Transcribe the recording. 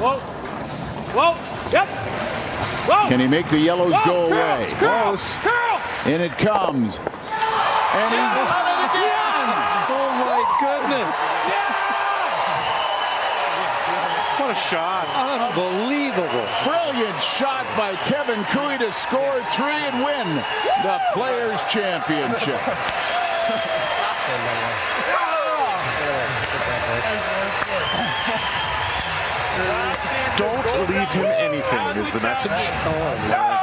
Whoa. Whoa. Yep. Whoa. Can he make the yellows Whoa, go curl, away? Curl. Curl. In it comes. And he's done it again. Oh my goodness. What a shot. Unbelievable. Brilliant shot by Kevin Koe to score three and win the Players' Championship. leave him anything is the message. Oh.